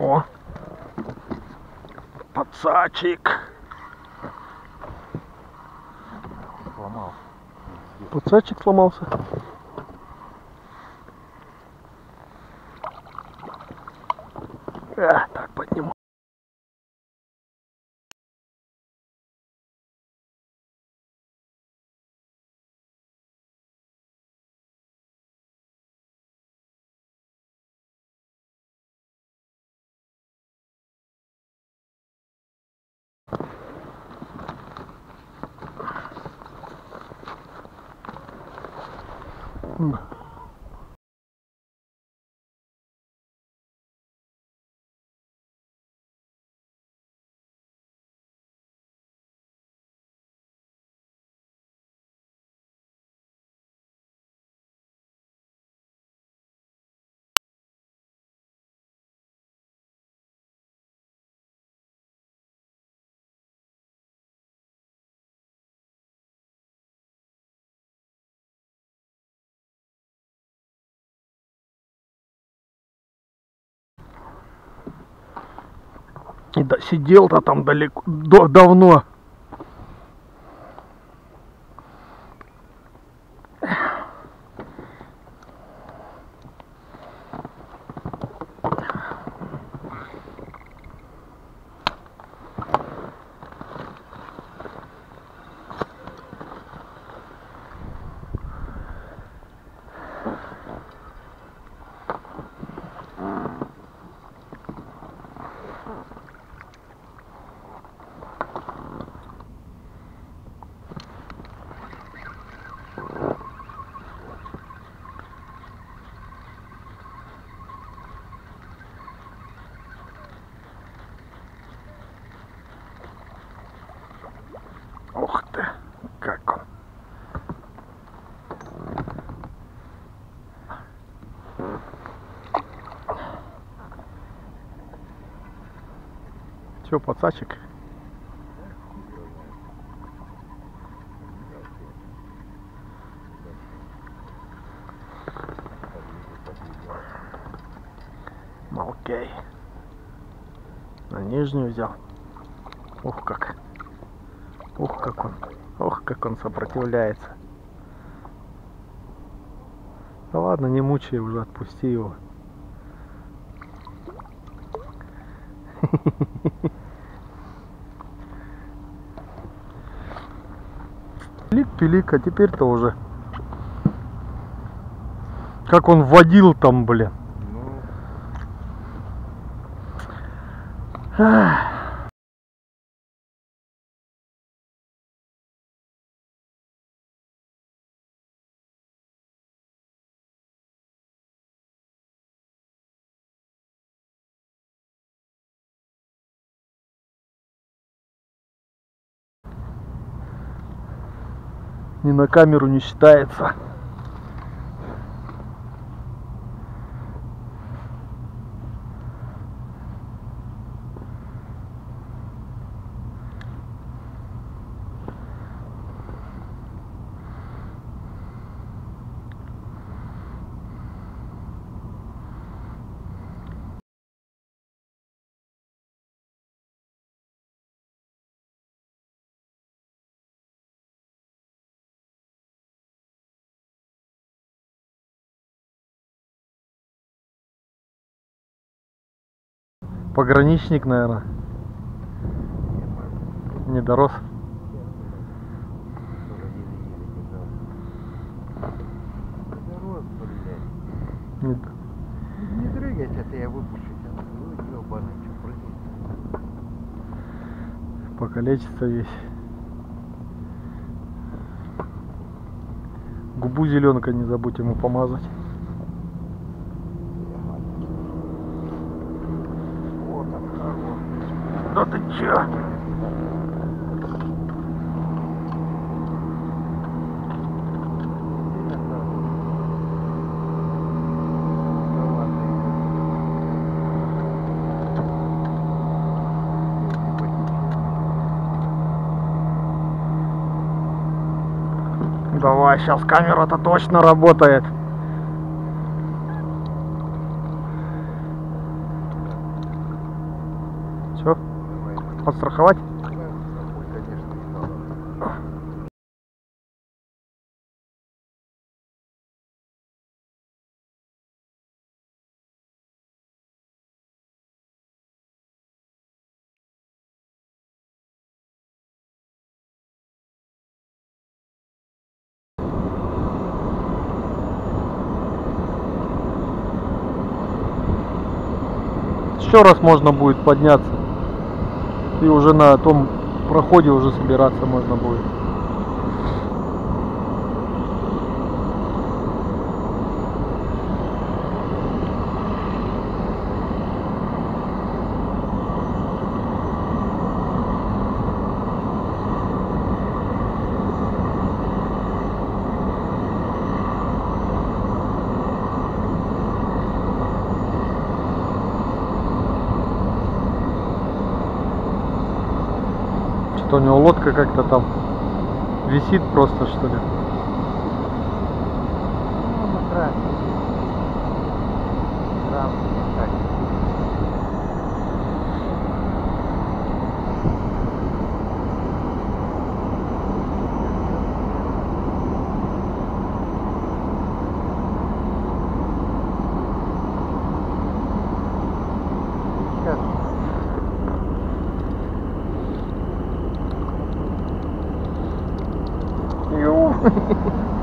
О! Пацачик! Сломал. Пацачик сломался. important Да, сидел-то там далеко, до- давно. Ух ты, как он. Че, пацачек? Окей. На нижнюю взял. Ух как. Ух как он. Ух как он сопротивляется. Да ладно, не мучай уже, отпусти его. Пилик, пилик, а теперь-то уже. Как он водил там, блин. Ну, Ах. Ни на камеру не считается. Пограничник, наверное. Не дорос. блядь. Не- Не дрыгайся, ты я выпущу тебя. Ну. Покалечится весь. Губу зеленка не забудь ему помазать. Вот он, хорош. Да ты чё? Давай, сейчас камера-то точно работает. Подстраховать? Еще раз можно будет подняться. И уже на том проходе уже собираться можно будет. Что у него лодка как-то там висит просто что ли. Ну, на よ。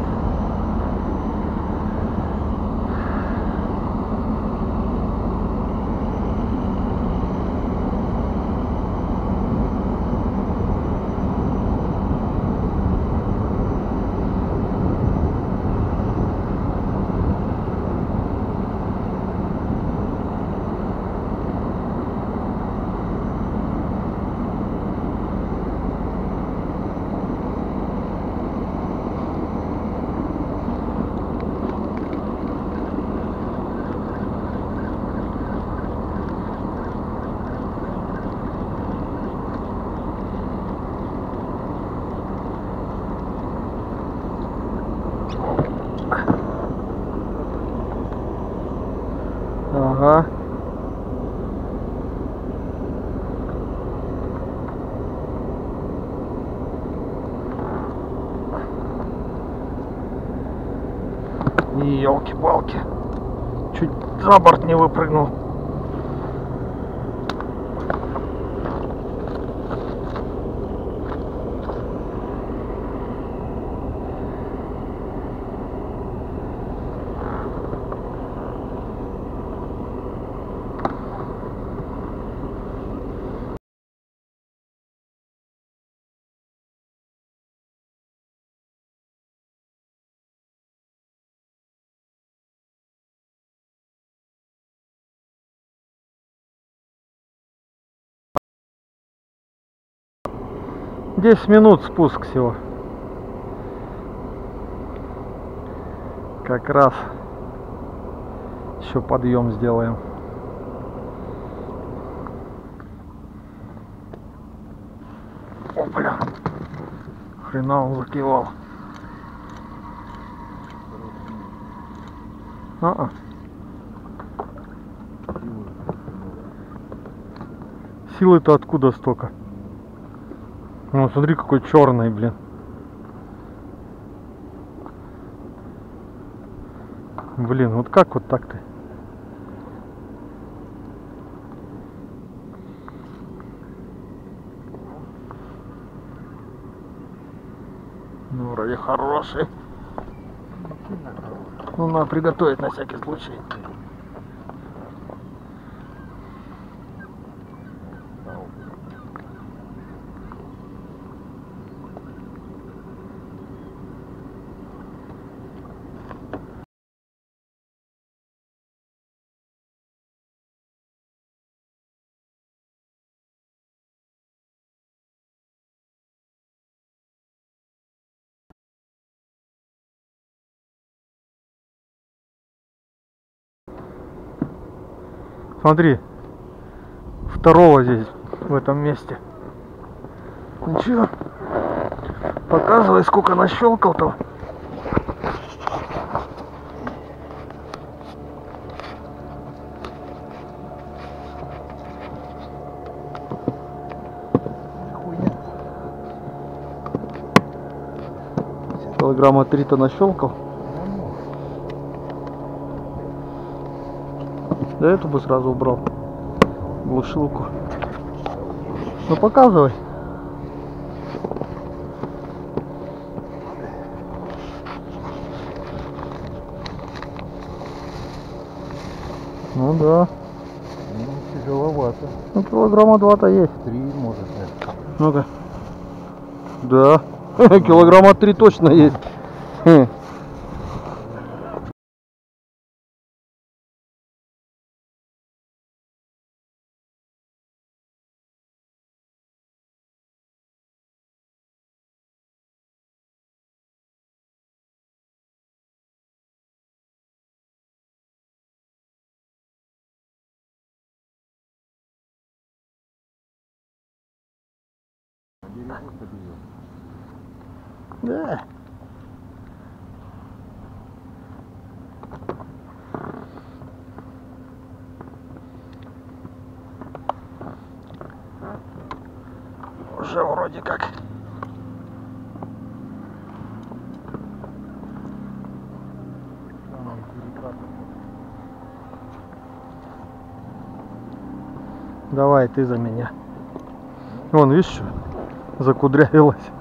Елки-палки. Чуть за борт не выпрыгнул. Десять минут спуск всего. Как раз еще подъем сделаем. О. Хрена он закивал. А-а. Силы-то откуда столько? Ну, смотри, какой черный, блин. Блин, вот как вот так-то? Ну, вроде хороший. Ну, надо приготовить на всякий случай. Смотри, второго здесь, в этом месте. Ничего. Показывай, сколько нащелкал там. Килограмма три-то нащелкал. Да эту бы сразу убрал. Глушилку. Ну показывай. Ну да. Ну, тяжеловато. Ну килограмма два-то есть. Три, может, нет. Ну-ка. Да. Килограмма три точно есть. Да. Уже вроде как. Давай ты за меня. Вон, видишь? Закудрявилась.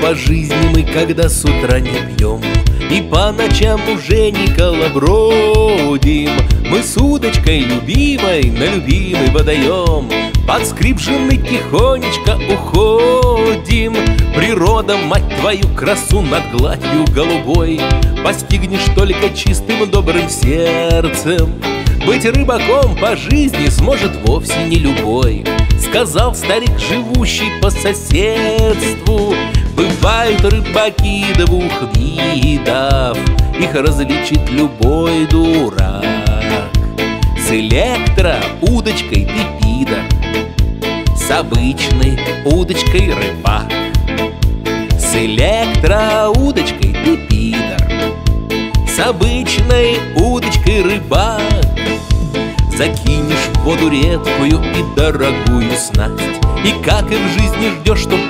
По жизни мы, когда с утра не пьем И по ночам уже не колобродим. Мы с удочкой любимой на любимый водоем Под скрип жены тихонечко уходим. Природа, мать твою, красу над гладью голубой Постигнешь только чистым добрым сердцем. Быть рыбаком по жизни сможет вовсе не любой Сказал старик, живущий по соседству Бывают рыбаки двух видов Их различит любой дурак. С электро удочкой пидор С обычной удочкой рыбак. С электро удочкой ты пидор с обычной удочкой рыбак. Закинешь в воду редкую и дорогую снасть И как и в жизни ждешь, чтоб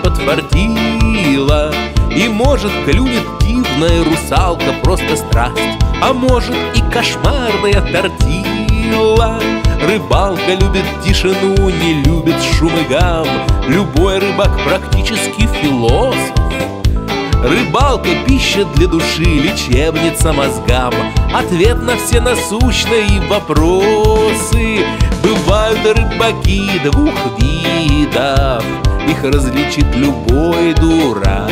подфартило И может клюнет дивная русалка, просто страсть. А может и кошмарная тортила. Рыбалка любит тишину, не любит шум и гам. Любой рыбак практически философ Рыбалка – пища для души, лечебница мозгам. Ответ на все насущные вопросы. Бывают рыбаки двух видов. Их различит любой дурак.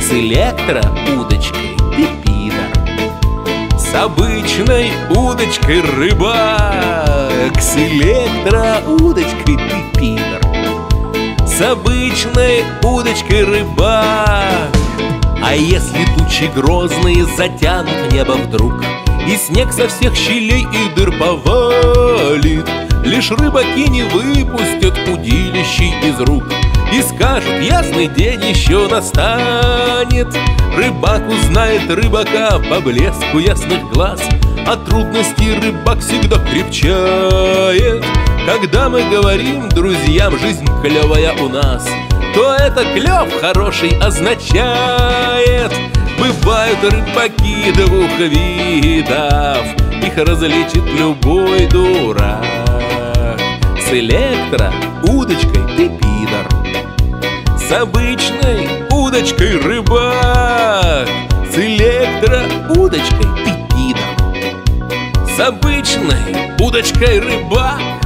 С электроудочкой ты пидор С обычной удочкой рыбак. С электроудочкой ты пидор с обычной удочкой рыбак А если тучи грозные затянут небо вдруг И снег со всех щелей и дыр повалит Лишь рыбаки не выпустят удилищей из рук И скажут, ясный день еще настанет Рыбак узнает рыбака по блеску ясных глаз От трудностей рыбак всегда крепчает когда мы говорим друзьям, жизнь клевая у нас, то это клев хороший означает. Бывают рыбаки двух видов, их различит любой дурак. С электро удочкой ты пидор, с обычной удочкой рыбак, С электроудочкой ты пидор С обычной удочкой рыбак